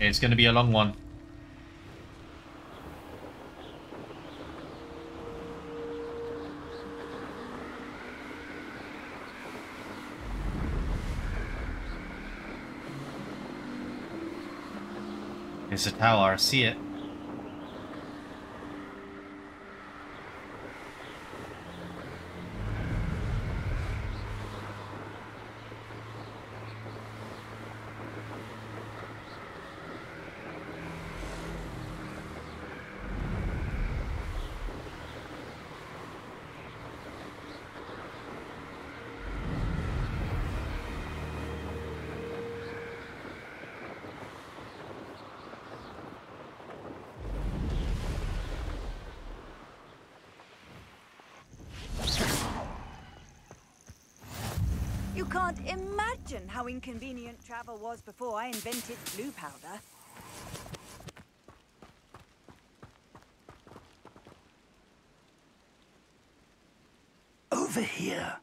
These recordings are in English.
It's going to be a long one. It's a tower, I see it. You can't imagine how inconvenient travel was before I invented Floo powder. Over here.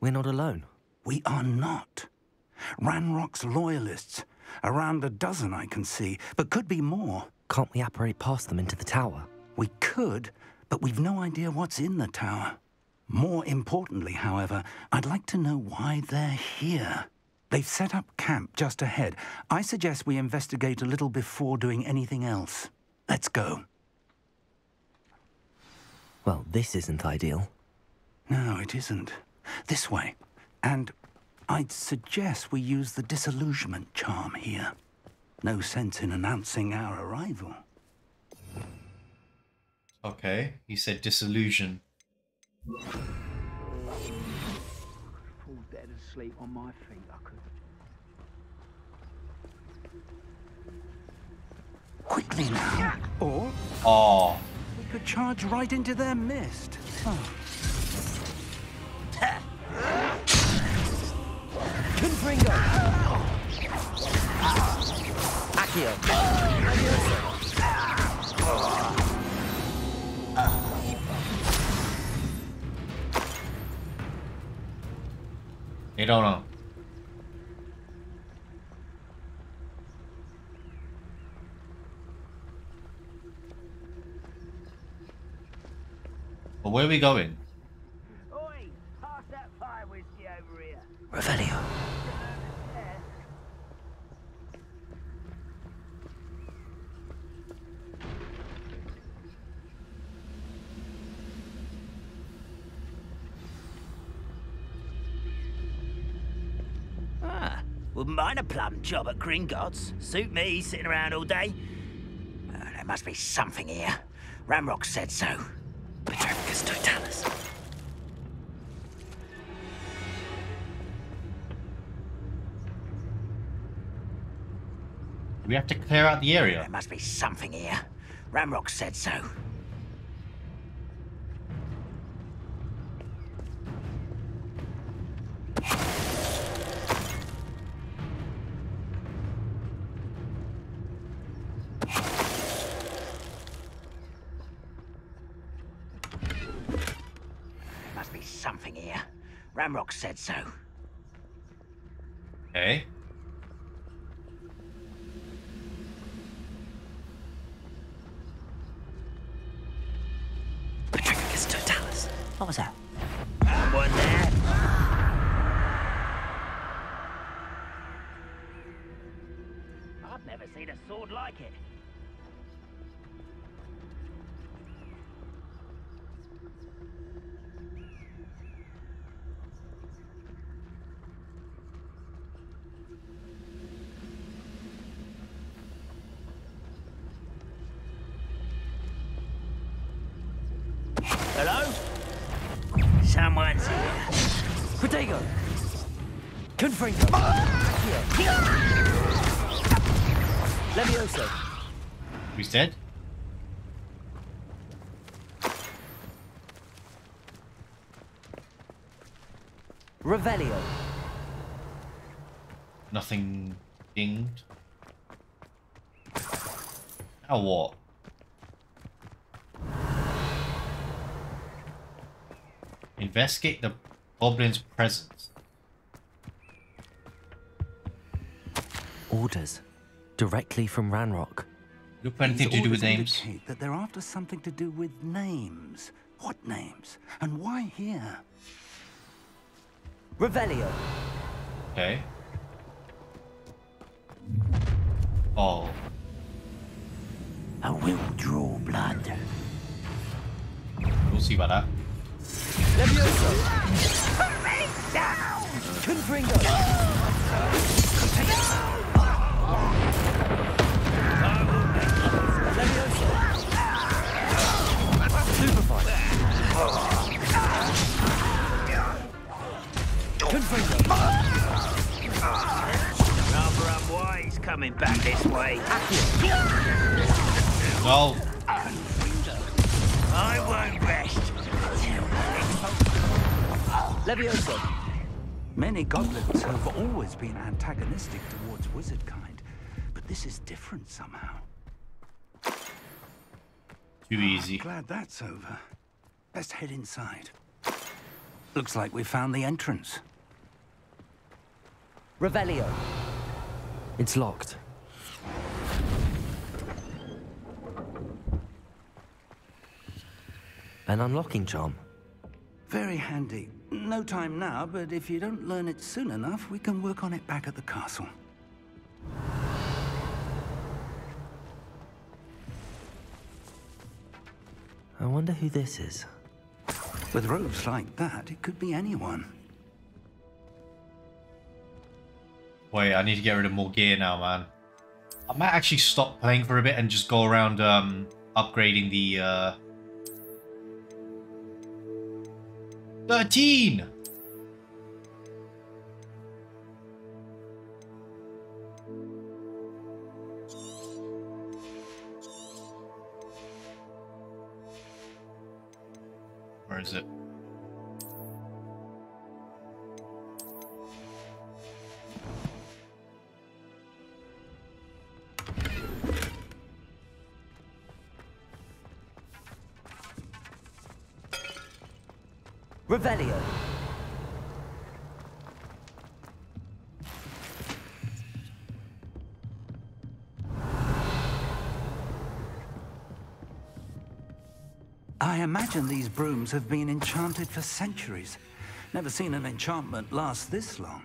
We're not alone. We are not. Ranrock's loyalists. Around a dozen I can see, but could be more. Can't we apparate past them into the tower? We could, but we've no idea what's in the tower. More importantly, however, I'd like to know why they're here. They've set up camp just ahead. I suggest we investigate a little before doing anything else. Let's go. Well, this isn't ideal. No, it isn't. This way. And I'd suggest we use the disillusionment charm here. No sense in announcing our arrival. Okay, he said disillusion. Fall dead asleep on my feet, I could. Quickly now. Or Oh, we could charge right into their mist. Oh. Confringo! Accio! They don't know. But where are we going? Oi! Pass that fire whiskey over here. Revelio. Wouldn't mind a plum job at Gringotts. Suit me, sitting around all day. Uh, there must be something here. Ranrock said so. Petrificus totalis. We have to clear out the area? There must be something here. Ranrock said so. Leviosa. He's dead? Revelio. Nothing dinged. Now what? Investigate the goblin's presence. Orders. Directly from Ranrock. Look for anything These to do with names. That they're after something to do with names. What names? And why here? Revelio. Okay. Oh. I will draw blood. We'll see about that. Levioso. Confringo. Levioso. Stupefy. Confringo. Rather coming back this way. No. I won't rest. Levioso. Many goblins have always been antagonistic towards wizard kind, but this is different somehow. Too easy. Glad that's over. Let's head inside. Looks like we found the entrance. Revelio. It's locked. An unlocking charm. Very handy. No time now, but if you don't learn it soon enough, we can work on it back at the castle. I wonder who this is. With robes like that, it could be anyone. Wait, I need to get rid of more gear now, man. I might actually stop playing for a bit and just go around um, upgrading the... Uh... 13! Where is it? Revelio. I imagine these brooms have been enchanted for centuries. Never seen an enchantment last this long.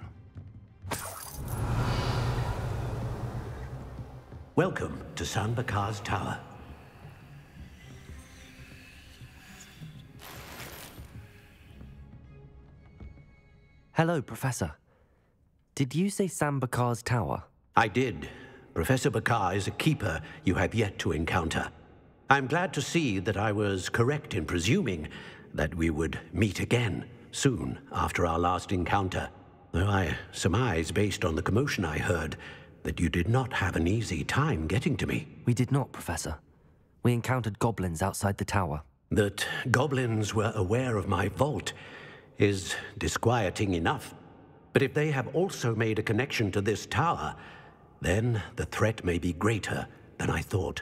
Welcome to San Bakar's Tower. Hello, Professor. Did you say San Sambakar's tower? I did. Professor Bakar is a keeper you have yet to encounter. I'm glad to see that I was correct in presuming that we would meet again soon after our last encounter. Though I surmise, based on the commotion I heard, that you did not have an easy time getting to me. We did not, Professor. We encountered goblins outside the tower. That goblins were aware of my vault is disquieting enough. But if they have also made a connection to this tower, then the threat may be greater than I thought.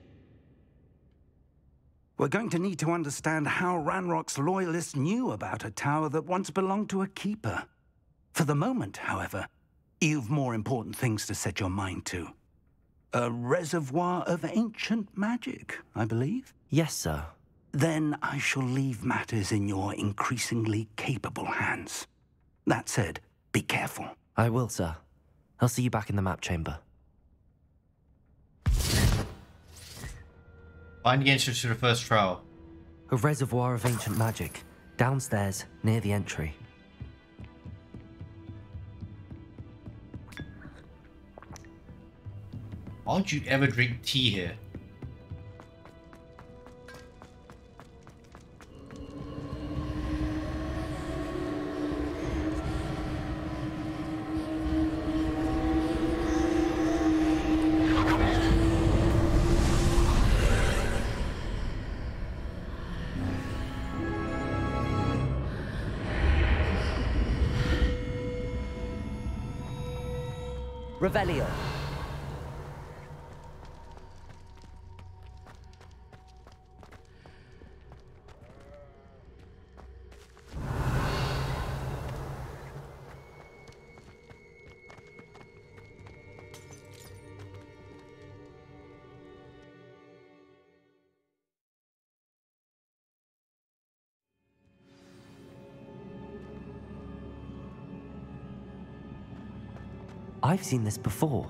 We're going to need to understand how Ranrock's loyalists knew about a tower that once belonged to a keeper. For the moment, however, you've more important things to set your mind to. A reservoir of ancient magic, I believe? Yes, sir. Then I shall leave matters in your increasingly capable hands. That said, be careful. I will, sir. I'll see you back in the map chamber. Find the entrance to the first trial. A reservoir of ancient magic. Downstairs, near the entry. Why don't you ever drink tea here? I've seen this before,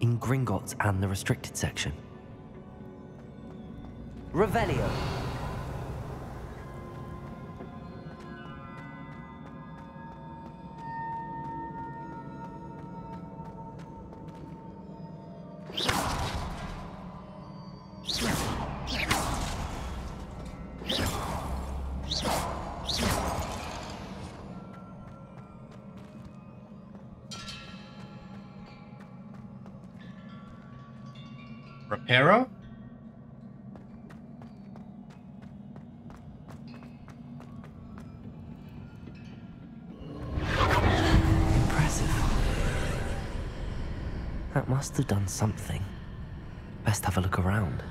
in Gringotts and the restricted section. Revelio. Must have done something. Best have a look around.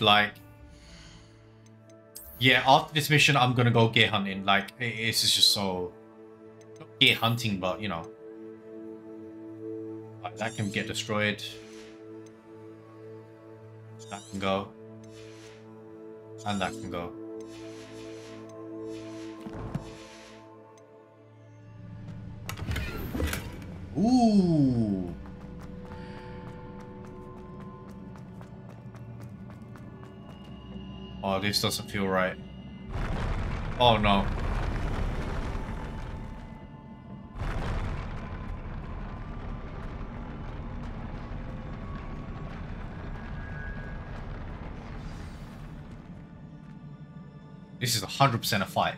Like... Yeah, after this mission, I'm gonna go gear hunting. Like, i- this is just so... Not gear hunting, but, you know... Like, that can get destroyed. That can go. And that can go. Ooh! Oh, this doesn't feel right. Oh no. This is 100% a fight.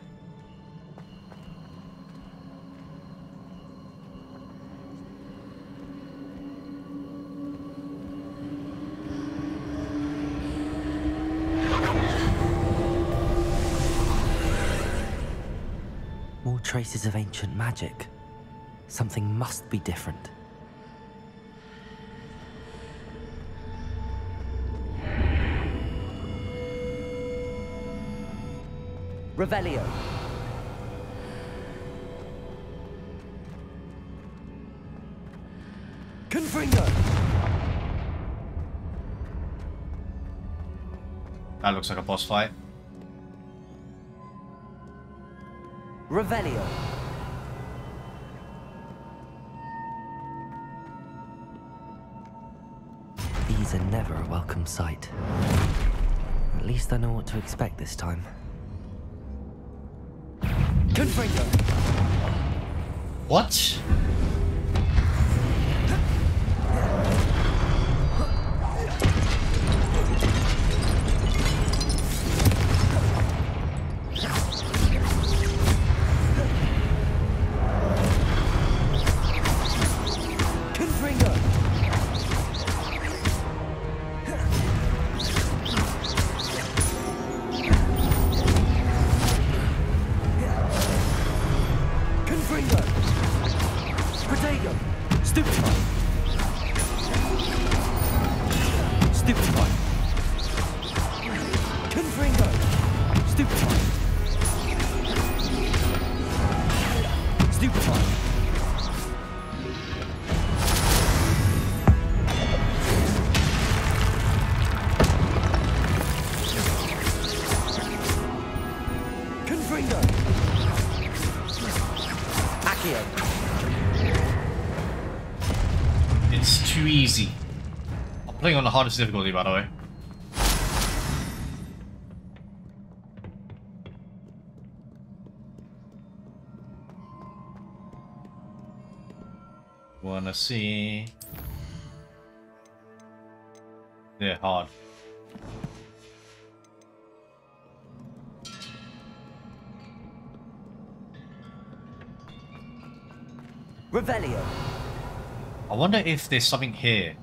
Traces of ancient magic. Something must be different. Revelio. Confringo. That looks like a boss fight. Revelio. These are never a welcome sight. At least I know what to expect this time. Confringo. What? Hardest difficulty, by the way. Wanna see? Yeah, hard. Revelio. I wonder if there's something here.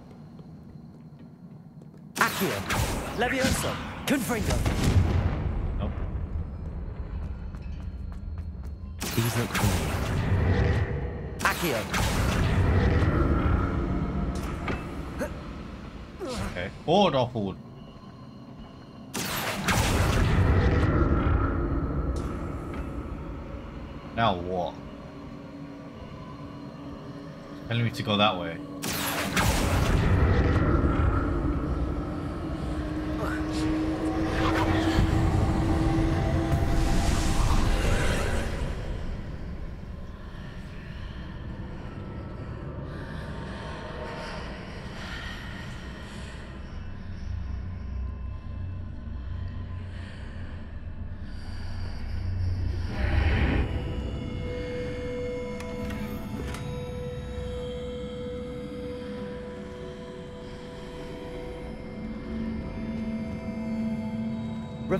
Accio. Levioso. Confringo. Nope. These look familiar. Accio. Okay. Forward or forward? Now what? Telling me to go that way.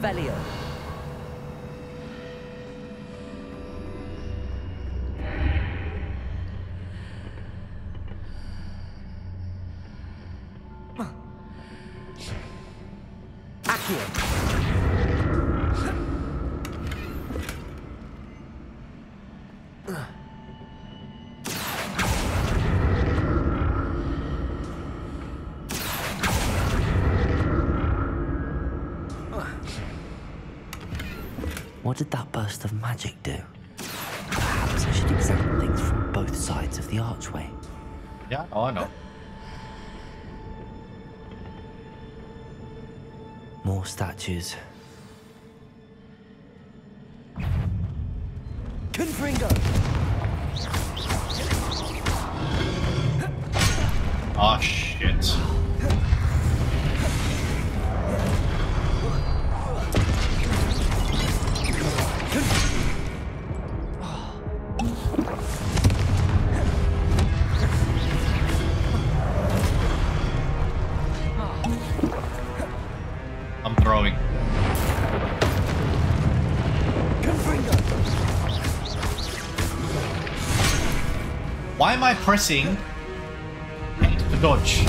Revelio. Accio. Of magic do? Perhaps I should examine things from both sides of the archway. Yeah, oh, I know. More statues. Am I pressing to dodge?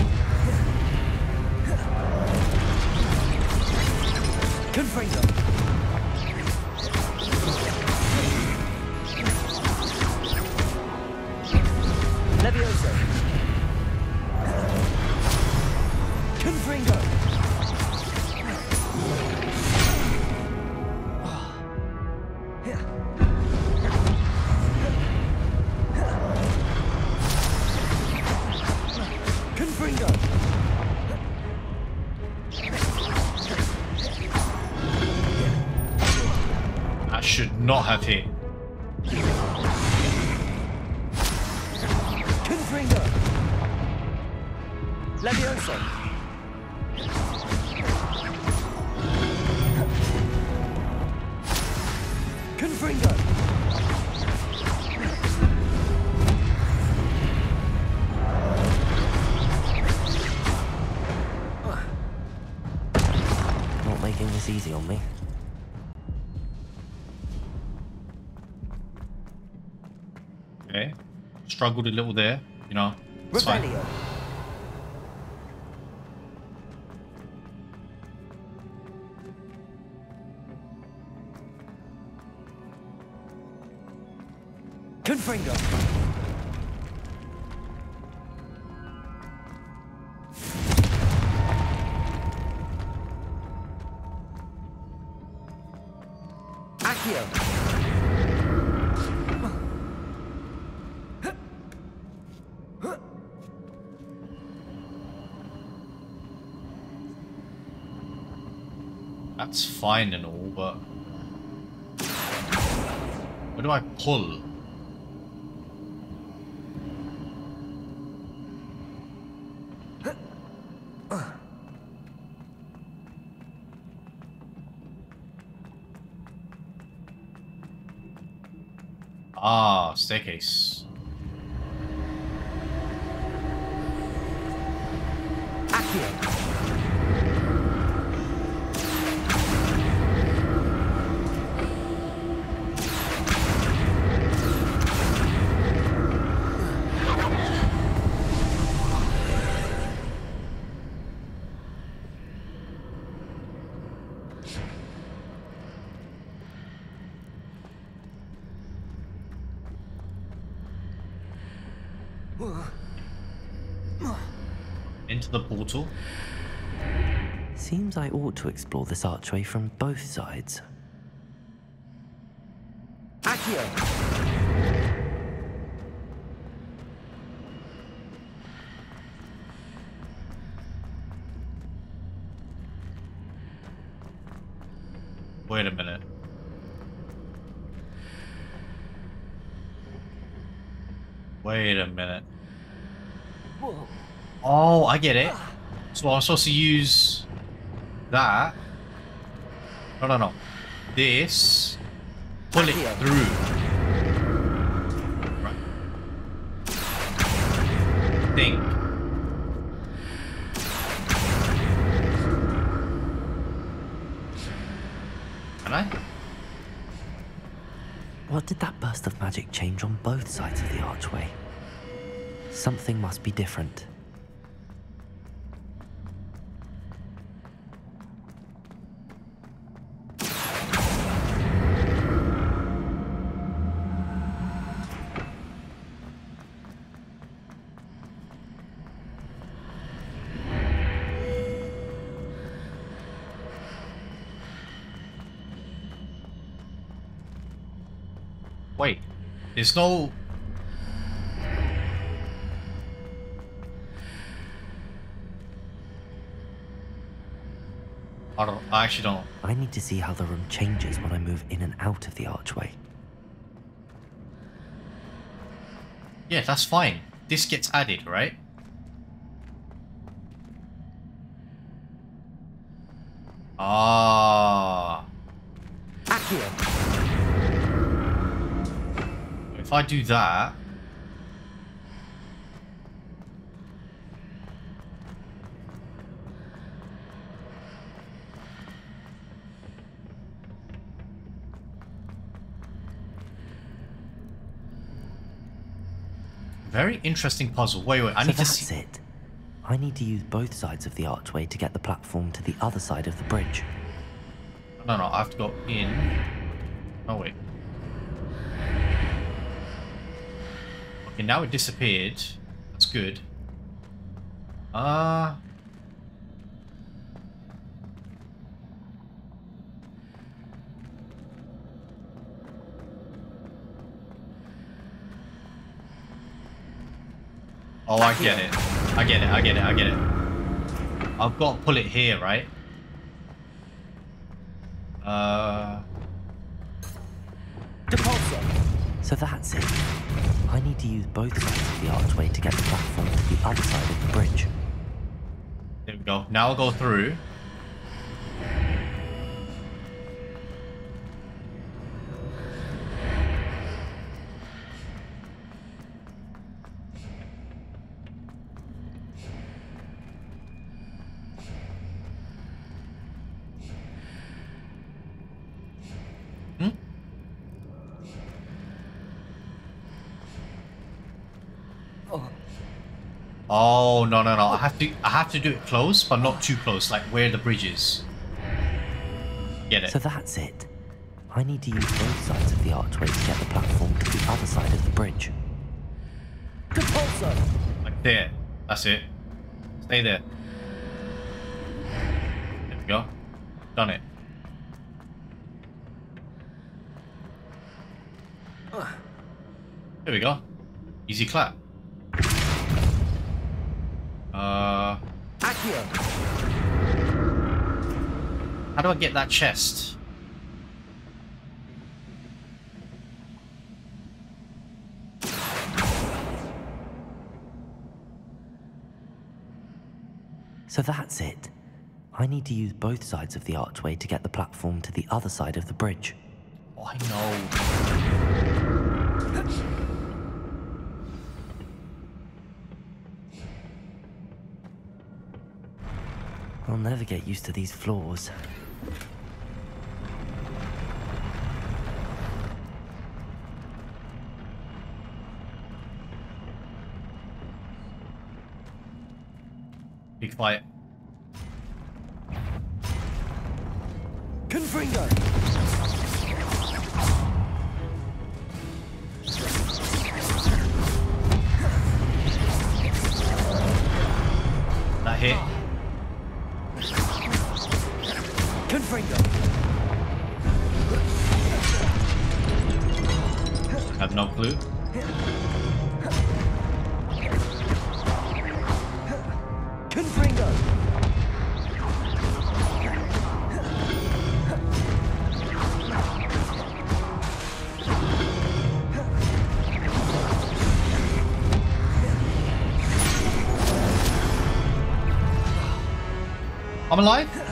Should not Struggled a little there, you know. It's fine. Fine and all, but... Where do I pull? Ah, staircase. The portal. Seems I ought to explore this archway from both sides. Accio! Wait a minute. Wait a minute. Oh, I get it. So I'm supposed to use that. No, no, no. This. Pull it through. Right. Think. Can I? What did that burst of magic change on both sides of the archway? Something must be different. There's no... I don't... I actually don't... I need to see how the room changes when I move in and out of the archway. Yeah, that's fine. This gets added, right? Ah. Accio! If I do that... Very interesting puzzle. Wait, wait, I so need to see... it. I need to use both sides of the archway to get the platform to the other side of the bridge. No, no, I have to go in. Oh, wait. Okay, now it disappeared. That's good. Uh... Oh, I get it. I get it, I get it, I get it. I've got to pull it here, right? Uh... Depulso! So that's it. I need to use both sides of the archway to get the platform to the other side of the bridge. There we go. Now I'll go through. Hmm? Oh no no no! I have to I have to do it close, but not too close, like where the bridge is. Get it? So that's it. I need to use both sides of the archway to get the platform to the other side of the bridge. Depulso! Like there. That's it. Stay there. There we go. Done it. There we go. Easy clap. Uh, Accio! how do I get that chest? So that's it. I need to use both sides of the archway to get the platform to the other side of the bridge. Oh, I know. I'll never get used to these floors. Be quiet. Confringo! Have no clue. Confringo! I'm alive?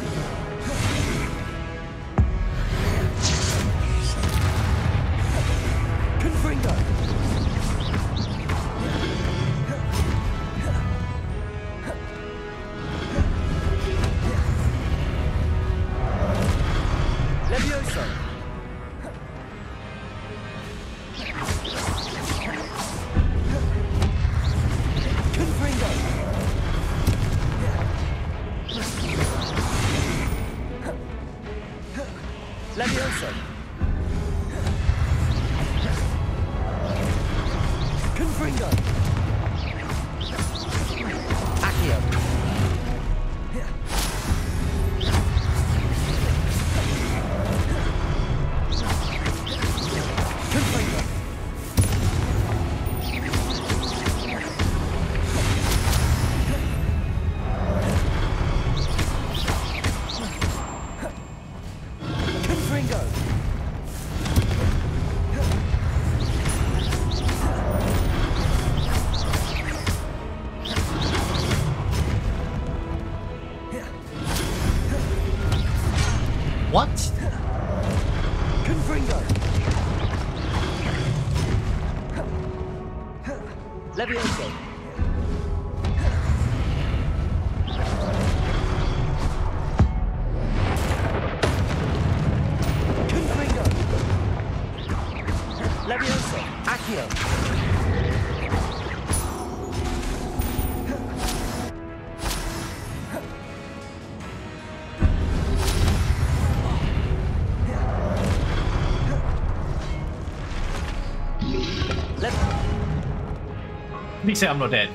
Say I'm not dead.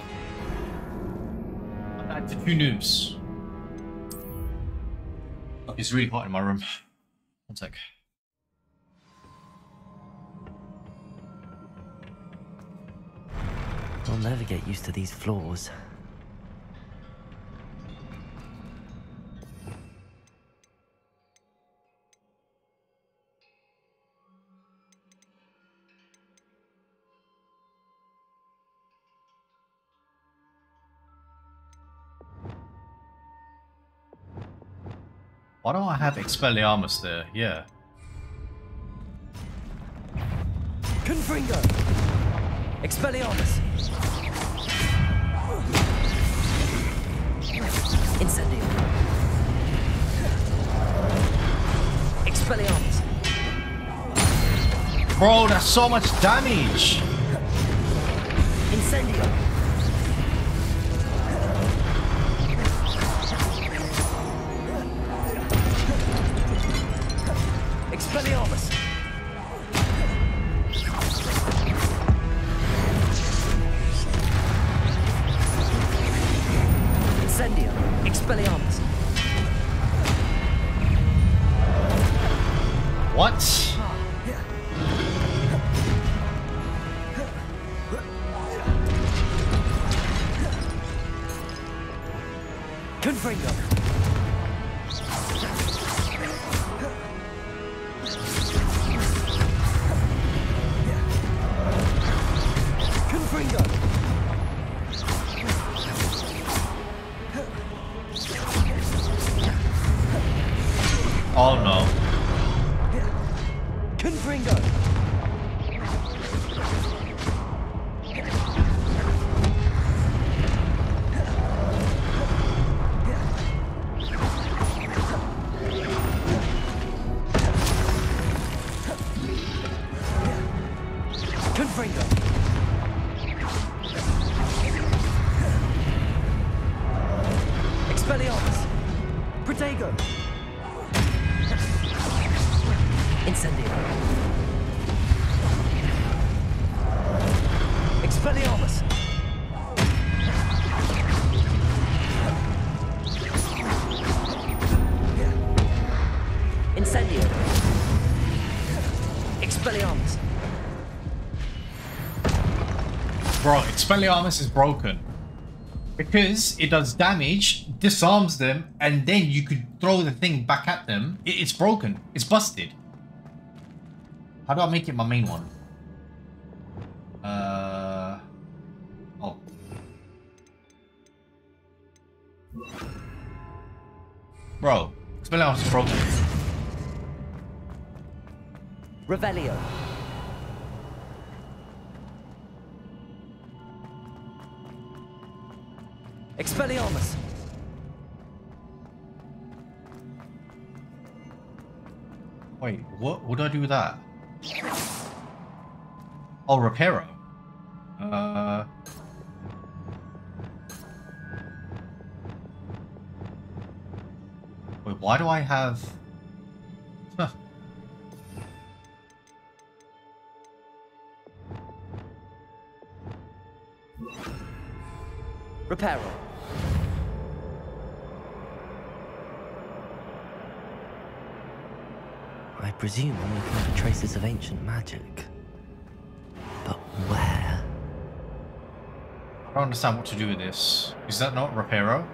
I died to two noobs. It's really hot in my room. One sec. I'll never get used to these floors. I have Expelliarmus there? Yeah. Confringo! Expelliarmus! Incendio. Expelliarmus! Bro, that's so much damage! Incendio! Protego! Incendio. Expelliarmus! Incendio! Expelliarmus! Bro, Expelliarmus is broken. Because it does damage, disarms them, and then you could throw the thing back at them. It's broken. It's busted. How do I make it my main one? Uh... Oh. Bro, Expelliarmus is broken. Revelio. Expelliarmus. Wait, what? would I do with that? Oh, Reparo. Uh. Wait, why do I have? Huh. Reparo. I presume looking for traces of ancient magic. But where? I don't understand what to do with this. Is that not Reparo?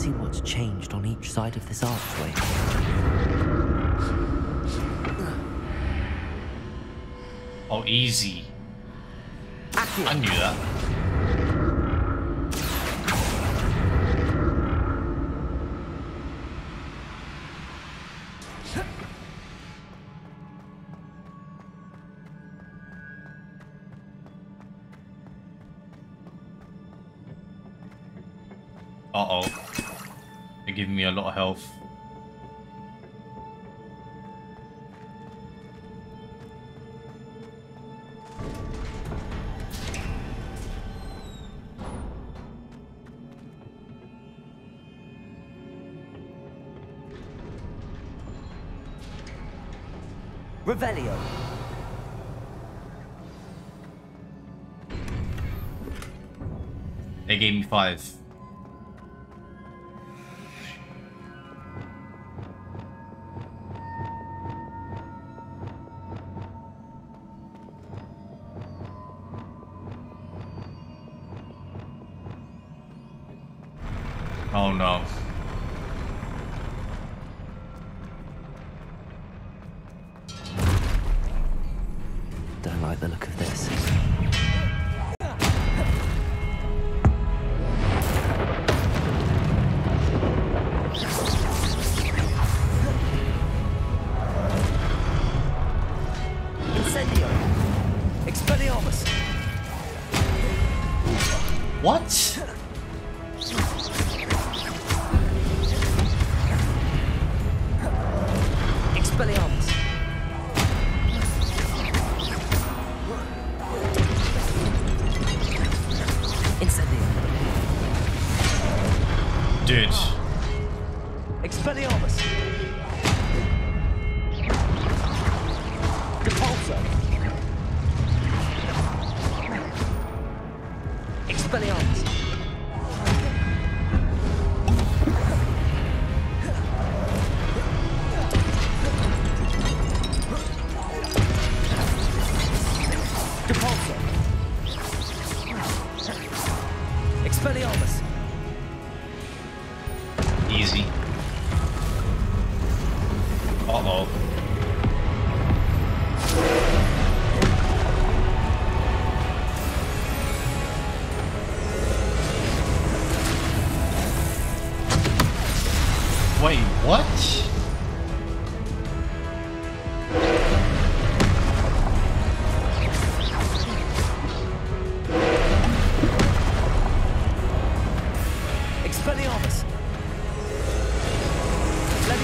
See what's changed on each side of this archway. Oh, easy. I knew that. Health. Revelio. They gave me five.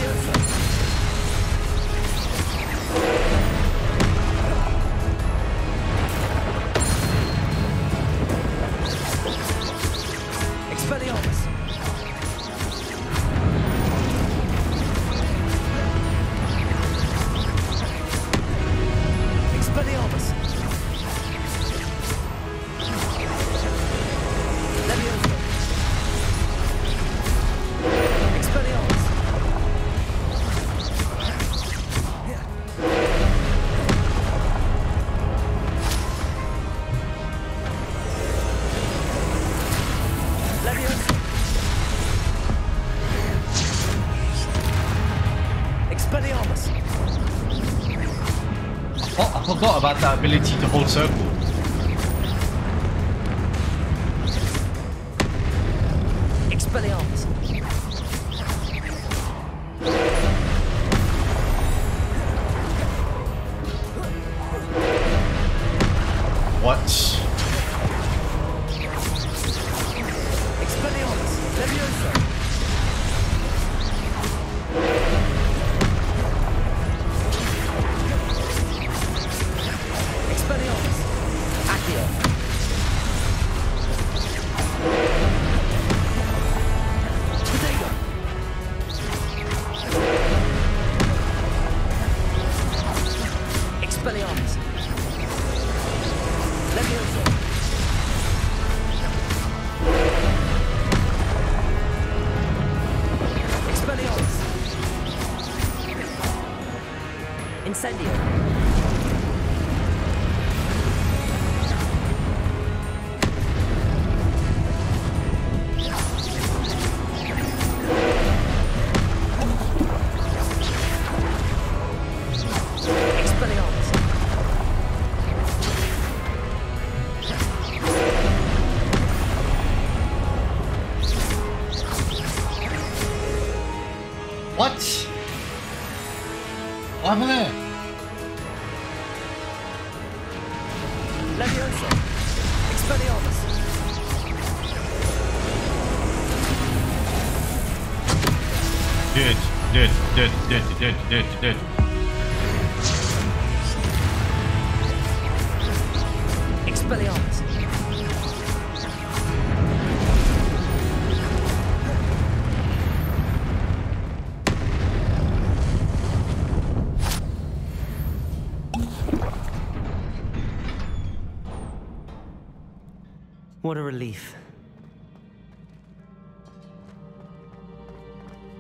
Thank you. Ability to hold circle. Dude. Expelliarmus. What a relief.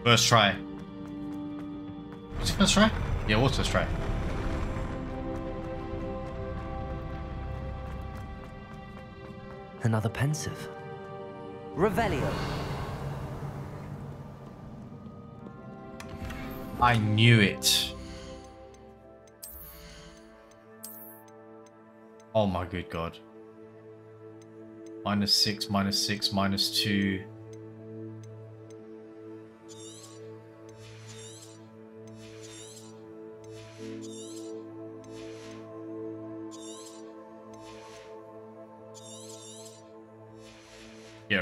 First try. Was it first try? Yeah, it was first try. Another Pensieve. Revelio. I knew it. Oh my good god. Minus six, minus six, minus two.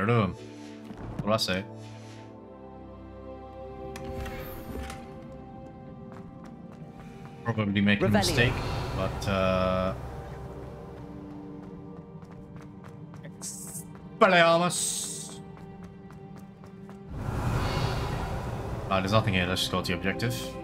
Rid of him. What do I say? Probably making a mistake, but uh Expelliarmus. Ah, there's nothing here, let's just go to the objective.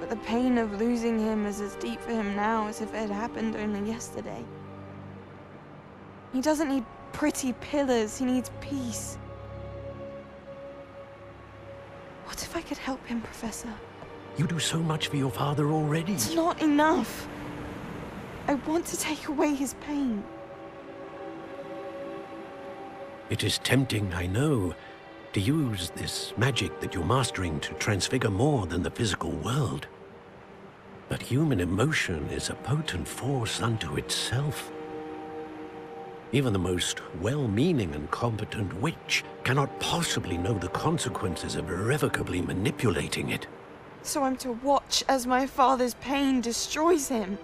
but the pain of losing him is as deep for him now as if it had happened only yesterday. He doesn't need pretty pillars, he needs peace. What if I could help him, Professor? You do so much for your father already. It's not enough. I want to take away his pain. It is tempting, I know, to use this magic that you're mastering to transfigure more than the physical world. But human emotion is a potent force unto itself. Even the most well-meaning and competent witch cannot possibly know the consequences of irrevocably manipulating it. So I'm to watch as my father's pain destroys him.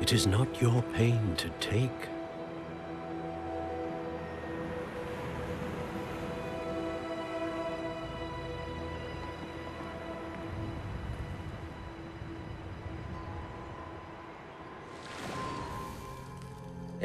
It is not your pain to take.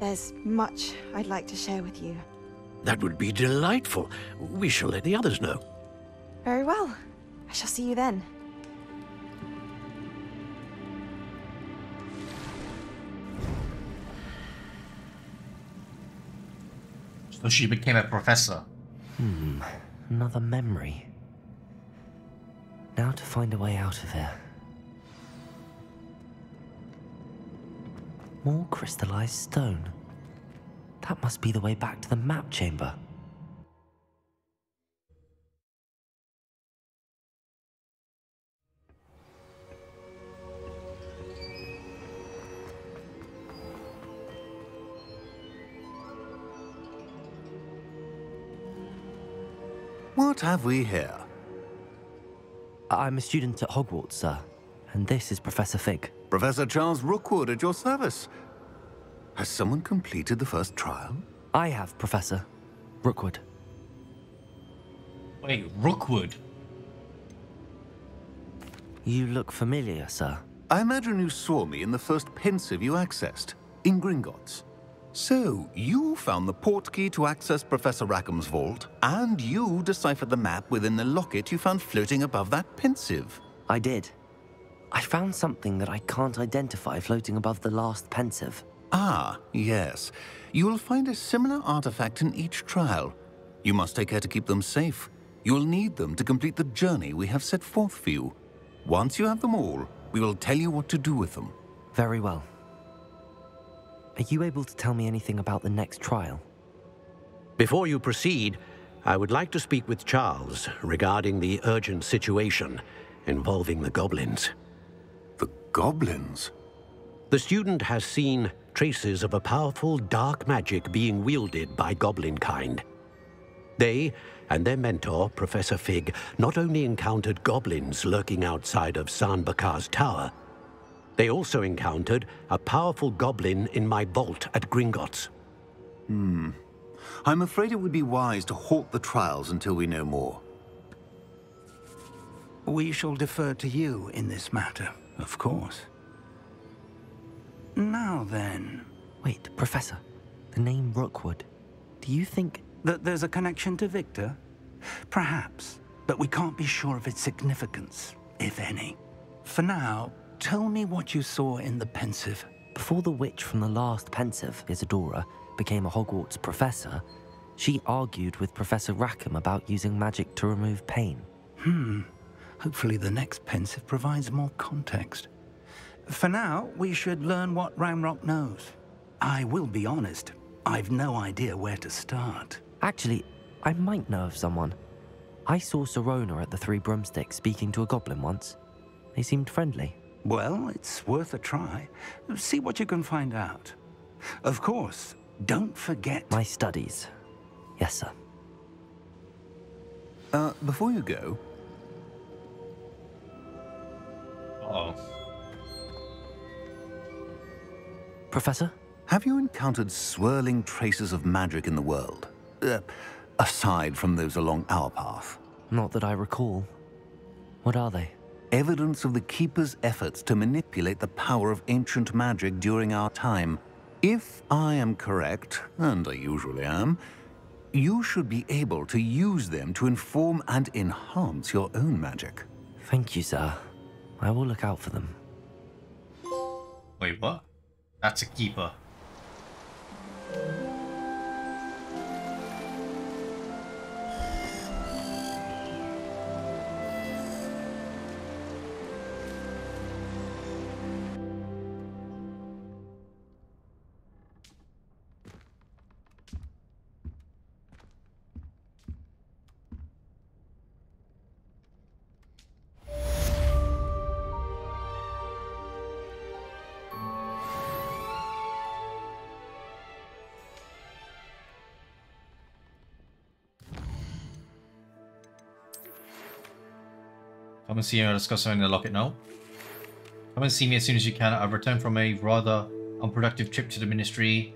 There's much I'd like to share with you. That would be delightful. We shall let the others know. Very well. I shall see you then. So she became a professor. Hmm, another memory. Now to find a way out of here. More crystallized stone. That must be the way back to the map chamber. What have we here? I'm a student at Hogwarts, sir. And this is Professor Fig. Professor Charles Rookwood at your service. Has someone completed the first trial? I have, Professor. Rookwood. Wait, Rookwood? You look familiar, sir. I imagine you saw me in the first Pensieve you accessed, in Gringotts. So, you found the portkey to access Professor Rackham's vault, and you deciphered the map within the locket you found floating above that Pensieve. I did. I found something that I can't identify floating above the last Pensieve. Ah, yes. You will find a similar artifact in each trial. You must take care to keep them safe. You will need them to complete the journey we have set forth for you. Once you have them all, we will tell you what to do with them. Very well. Are you able to tell me anything about the next trial? Before you proceed, I would like to speak with Charles regarding the urgent situation involving the goblins. The goblins? The student has seen traces of a powerful dark magic being wielded by goblin kind. They and their mentor, Professor Fig, not only encountered goblins lurking outside of San Bakar's tower, they also encountered a powerful goblin in my vault at Gringotts. Hmm. I'm afraid it would be wise to halt the trials until we know more. We shall defer to you in this matter, of course. Now then... Wait, Professor. The name Rookwood. Do you think... That there's a connection to Victor? Perhaps, but we can't be sure of its significance, if any. For now, tell me what you saw in the Pensieve. Before the witch from the last Pensieve, Isidora, became a Hogwarts professor, she argued with Professor Rackham about using magic to remove pain. Hmm. Hopefully the next Pensieve provides more context. For now, we should learn what Ranrock knows. I will be honest, I've no idea where to start. Actually, I might know of someone. I saw Sirona at the Three Broomsticks speaking to a goblin once. They seemed friendly. Well, it's worth a try. See what you can find out. Of course, don't forget... My studies. Yes, sir. Uh, before you go... Uh oh. Professor? Have you encountered swirling traces of magic in the world? Uh, aside from those along our path? Not that I recall. What are they? Evidence of the Keeper's efforts to manipulate the power of ancient magic during our time. If I am correct, and I usually am, you should be able to use them to inform and enhance your own magic. Thank you, sir. I will look out for them. Wait, what? That's a keeper. And see me. I'll discuss something in the locket now. Come and see me as soon as you can. I've returned from a rather unproductive trip to the Ministry.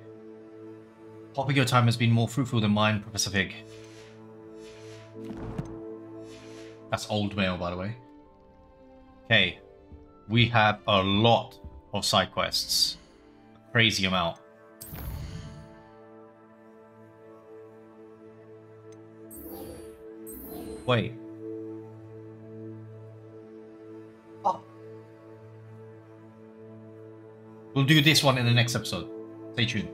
Hoping your time has been more fruitful than mine, Professor Fig. That's old mail, by the way. Okay. We have a lot of side quests. A crazy amount. Wait. We'll do this one in the next episode. Stay tuned.